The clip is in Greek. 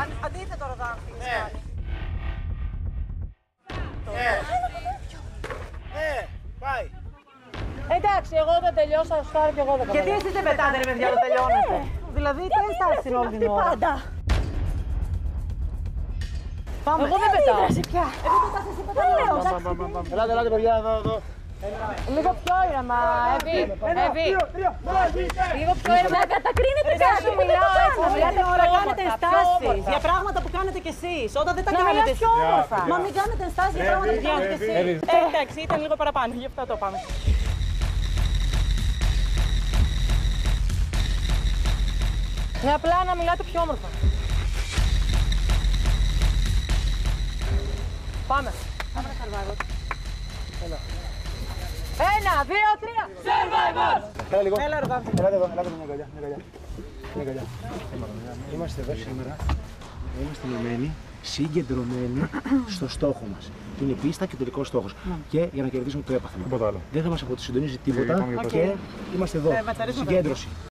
Αν- Αντίθετο ροδάμφι. Ναι. Ναι. Ναι, πάει. Εντάξει, εγώ δεν τελειώσα, θα στάρω και εγώ δεν Γιατί εσείς δεν πετάτε ρε παιδιά, το τελειώνετε; Δηλαδή, τι ενστάσεις είναι όλη την ώρα. πάντα; Πάμε. Εγώ δεν πετάω. Ελάτε, ελάτε παιδιά, εδώ, εδώ. Λίγο πιο ήρεμα, Εύη. Εύη. Λίγο πιο ήρεμα. Να κατακρίνετε Δεν σου μιλάω έτσι, να Μιλάτε μιλάτε ώρα, πιο κάνετε όμορφα, πιο ενστάσεις όμορφα. για πράγματα που κάνετε κι εσείς. Όταν δεν τα Να κάνετε μιλάς εσείς. πιο όμορφα. Μα μην κάνετε ενστάσεις για πράγματα που κάνετε κι εσείς. Ε, εντάξει, ήταν λίγο παραπάνω, γι' αυτό το πάμε. Ναι, απλά να μιλάτε πιο όμορφα. Πάμε. Ένα, δύο, τρία. Έλα λίγο. Έλα, Ροδάμφη. Ελάτε εδώ, ελάτε μια αγκαλιά, μια αγκαλιά. Μια αγκαλιά. Είμαστε εδώ σήμερα, είμαστε ενωμένοι, συγκεντρωμένοι στο στόχο μας. Που είναι η πίστα και ο τελικός στόχος. Και για να κερδίσουμε το έπαθλο. Τίποτα άλλο. Δεν θα μας αποσυντονίζει τίποτα είπαμε για και είμαστε εδώ. Ε, ματσαρίσματα. Συγκέντρωση.